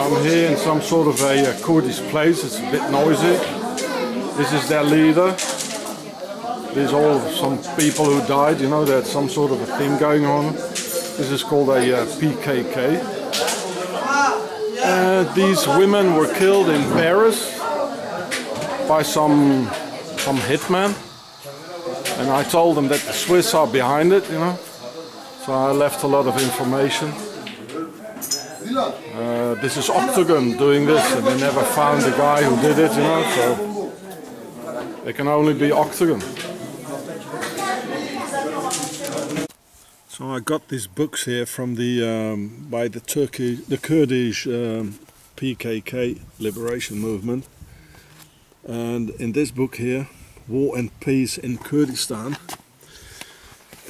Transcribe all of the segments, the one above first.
I'm here in some sort of a, uh, Kurdish place. It's a bit noisy. This is their leader. These all some people who died. You know, there's some sort of a thing going on. This is called a uh, PKK. Uh, these women were killed in Paris by some some hitman, and I told them that the Swiss are behind it. You know, so I left a lot of information. Uh, this is Octagon doing this, and they never found the guy who did it, you know, so it can only be Octagon. So I got these books here from the um, by the Turkey, the Kurdish um, PKK liberation movement, and in this book here, War and Peace in Kurdistan,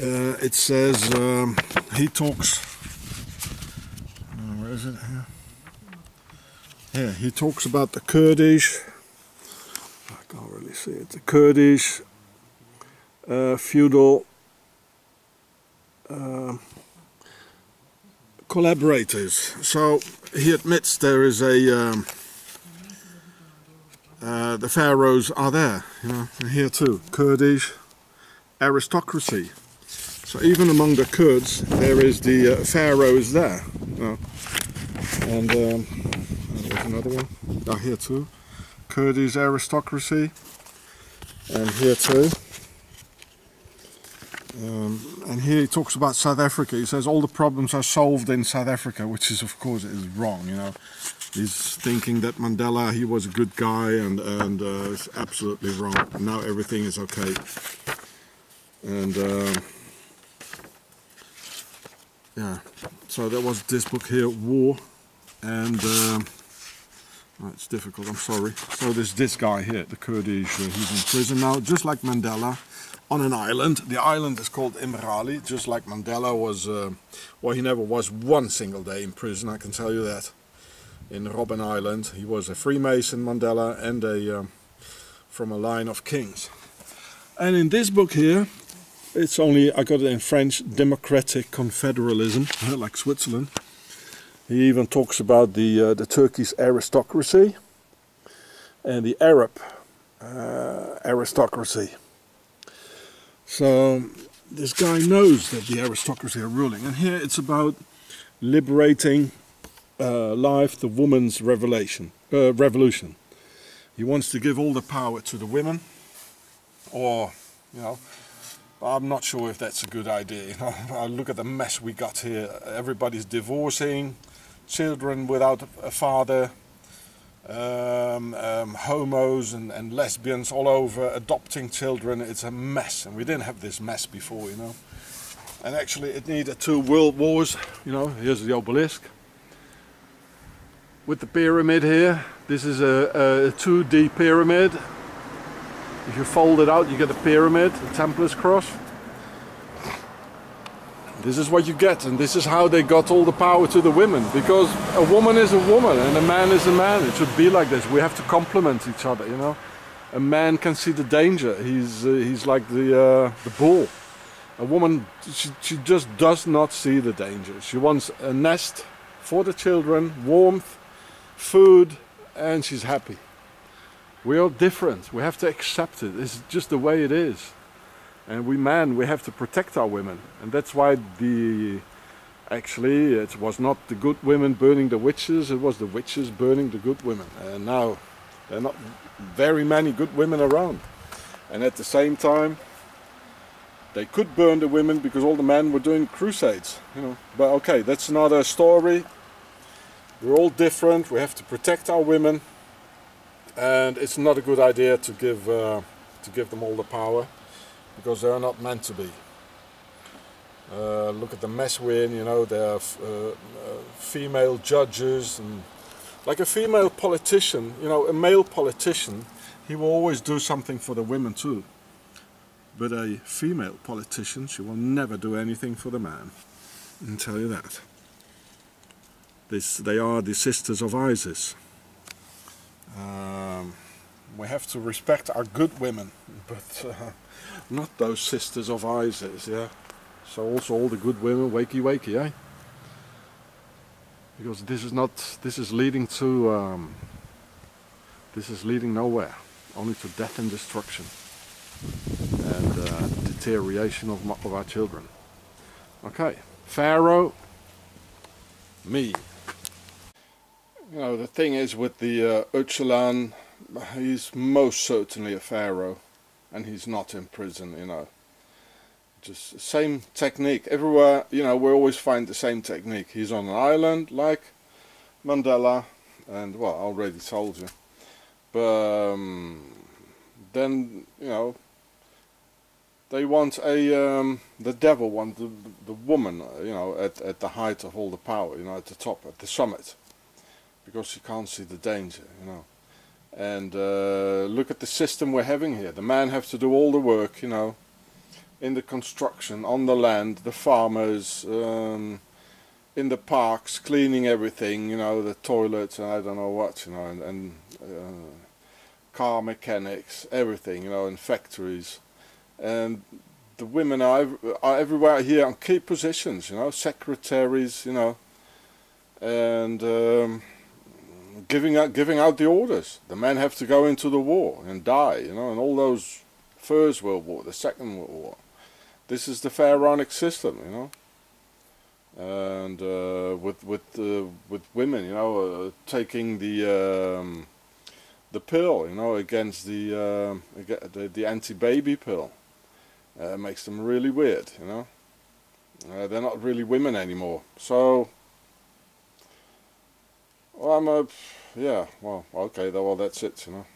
uh, it says um, he talks is it? Yeah, he talks about the Kurdish. I can't really see it. The Kurdish uh, feudal uh, collaborators. So he admits there is a um, uh, the pharaohs are there, you know, here too. Kurdish aristocracy. So even among the Kurds, there is the uh, pharaohs there. You know. And um, there's another one. Oh, here too. Kurdish aristocracy. And here too. Um, and here he talks about South Africa. He says all the problems are solved in South Africa, which is, of course, is wrong. You know, he's thinking that Mandela he was a good guy, and and uh, it's absolutely wrong. Now everything is okay. And uh, yeah, so that was this book here, War and um, it's difficult, I'm sorry. So there's this guy here, the Kurdish, uh, he's in prison now, just like Mandela, on an island. The island is called Imrali, just like Mandela was, uh, well he never was one single day in prison, I can tell you that. In Robben Island, he was a Freemason, Mandela, and a, um, from a line of kings. And in this book here, it's only, I got it in French, Democratic Confederalism, like Switzerland. He even talks about the, uh, the Turkish aristocracy and the Arab uh, aristocracy. So this guy knows that the aristocracy are ruling. And here it's about liberating uh, life, the woman's revelation, uh, revolution. He wants to give all the power to the women, or, you know, I'm not sure if that's a good idea. You know, look at the mess we got here. Everybody's divorcing, children without a father, um, um, homos and, and, lesbians all over, adopting children. It's a mess, and we didn't have this mess before, you know. And actually, it needed two world wars. You know, here's the obelisk with the pyramid here. This is a, a 2D pyramid. If you fold it out, you get a pyramid, a Templars cross. This is what you get, and this is how they got all the power to the women. Because a woman is a woman and a man is a man. It should be like this. We have to complement each other, you know. A man can see the danger. He's uh, he's like the uh, the bull. A woman, she, she just does not see the danger. She wants a nest for the children, warmth, food, and she's happy. We are different. We have to accept it. It's just the way it is. And we men, we have to protect our women. And that's why the actually it was not the good women burning the witches, it was the witches burning the good women. And now there are not very many good women around. And at the same time, they could burn the women because all the men were doing crusades, you know. But okay, that's another story. We're all different. We have to protect our women, and it's not a good idea to give uh, to give them all the power because they're not meant to be. Uh, look at the mess we're in, you know, there are uh, uh, female judges and like a female politician, you know, a male politician, he will always do something for the women too. But a female politician, she will never do anything for the man. I tell you that. This, they are the sisters of Isis. Um, we have to respect our good women, but uh, not those sisters of Isis, yeah. So also all the good women, wakey wakey, eh? because this is not this is leading to um, this is leading nowhere only to death and destruction and uh, deterioration of, of our children okay Pharaoh me you know the thing is with the uh, he's most certainly a Pharaoh and he's not in prison you know. Just same technique. Everywhere you know we always find the same technique. He's on an island like Mandela and well I already told you. But um, then you know they want a um, the devil want the, the woman you know at, at the height of all the power you know at the top at the summit because she can't see the danger you know and uh, look at the system we're having here the men have to do all the work you know in the construction, on the land, the farmers, um, in the parks, cleaning everything, you know, the toilets and I don't know what, you know, and, and uh, car mechanics, everything, you know, in factories. And the women are, are everywhere here on key positions, you know, secretaries, you know, and um, giving out giving out the orders. The men have to go into the war and die, you know, and all those First World War, the Second World War this is the pharaonic system, you know. And uh, with with uh, with women, you know, uh, taking the um, the pill, you know, against the um, the, the anti-baby pill, uh, makes them really weird, you know. Uh, they're not really women anymore. So, well, I'm a, yeah, well, okay, well, that's it, you know.